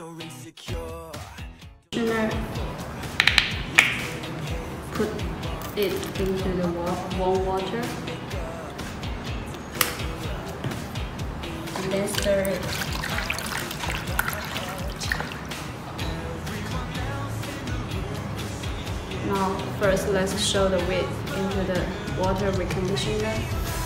insecure. Put it into the wa- warm water. And then stir it. Now, first let's show the width into the water reconditioner.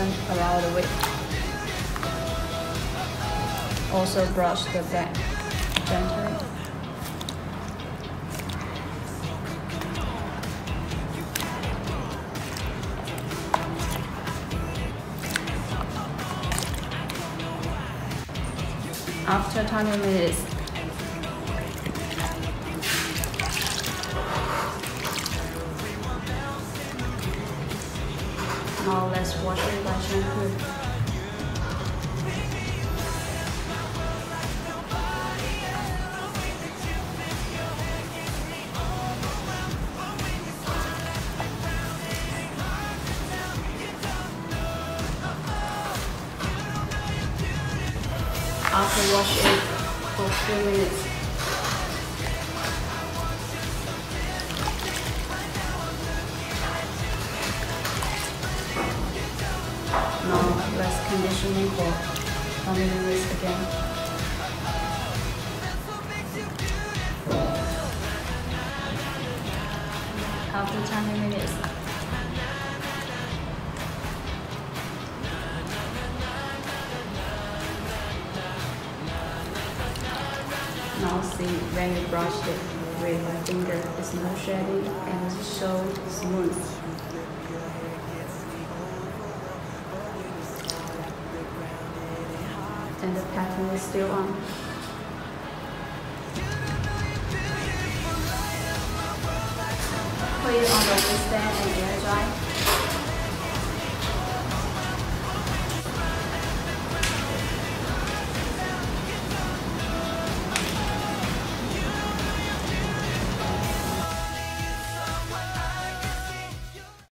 Turn around the width. Also brush the back gently. After 20 minutes, now let's wash it by shampoo. After wash it for few minutes, conditioning for 20 minutes again. After 20 minutes, Now see when you brush it with my finger, it's no shedding and so smooth. And the pattern is still on. Put it on the stand and air dry.